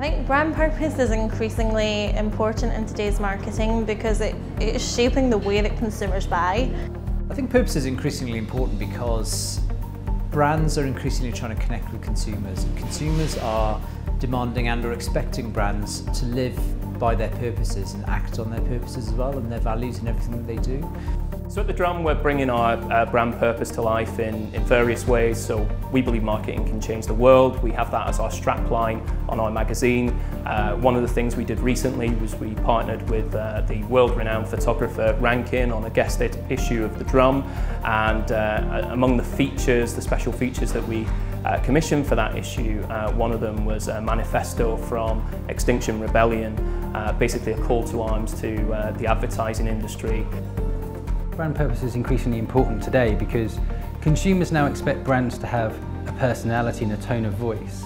I think brand purpose is increasingly important in today's marketing because it, it is shaping the way that consumers buy. I think purpose is increasingly important because brands are increasingly trying to connect with consumers consumers are demanding and are expecting brands to live by their purposes and act on their purposes as well and their values and everything that they do. So at The Drum we're bringing our brand purpose to life in, in various ways. So we believe marketing can change the world. We have that as our strapline on our magazine. Uh, one of the things we did recently was we partnered with uh, the world-renowned photographer Rankin on a guest issue of The Drum and uh, among the features, the special features that we uh, for that issue, uh, one of them was a manifesto from Extinction Rebellion, uh, basically a call to arms to uh, the advertising industry. Brand purpose is increasingly important today because consumers now expect brands to have a personality and a tone of voice.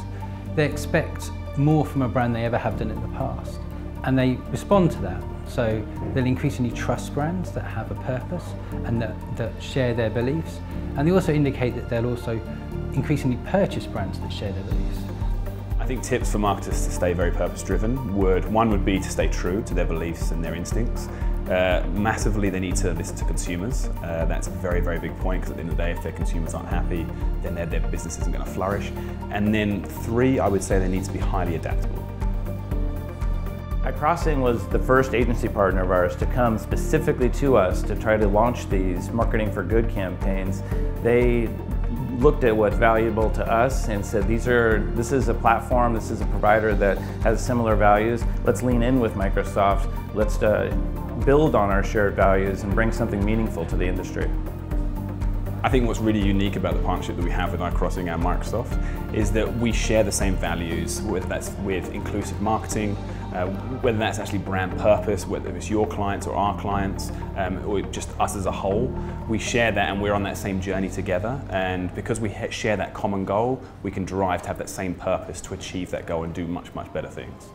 They expect more from a brand they ever have done in the past and they respond to that. So they'll increasingly trust brands that have a purpose and that, that share their beliefs. And they also indicate that they'll also increasingly purchase brands that share their beliefs. I think tips for marketers to stay very purpose driven would, one would be to stay true to their beliefs and their instincts. Uh, massively, they need to listen to consumers. Uh, that's a very, very big point because at the end of the day, if their consumers aren't happy, then their, their business isn't going to flourish. And then three, I would say they need to be highly adaptable. iCrossing was the first agency partner of ours to come specifically to us to try to launch these marketing for good campaigns. They looked at what's valuable to us and said these are this is a platform this is a provider that has similar values let's lean in with Microsoft let's uh, build on our shared values and bring something meaningful to the industry. I think what's really unique about the partnership that we have with iCrossing and Microsoft is that we share the same values, whether that's with inclusive marketing, uh, whether that's actually brand purpose, whether it's your clients or our clients, um, or just us as a whole. We share that and we're on that same journey together. And because we share that common goal, we can drive to have that same purpose to achieve that goal and do much, much better things.